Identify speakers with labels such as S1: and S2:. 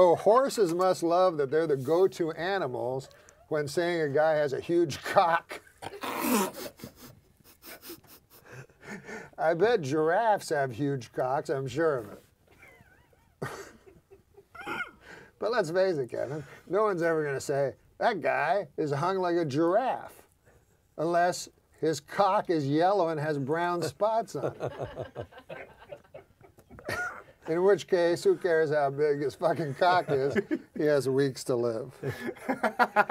S1: Oh, horses must love that they're the go-to animals when saying a guy has a huge cock. I bet giraffes have huge cocks, I'm sure of it. but let's face it, Kevin, no one's ever going to say, that guy is hung like a giraffe, unless his cock is yellow and has brown spots on it. In which case, who cares how big his fucking cock is? He has weeks to live.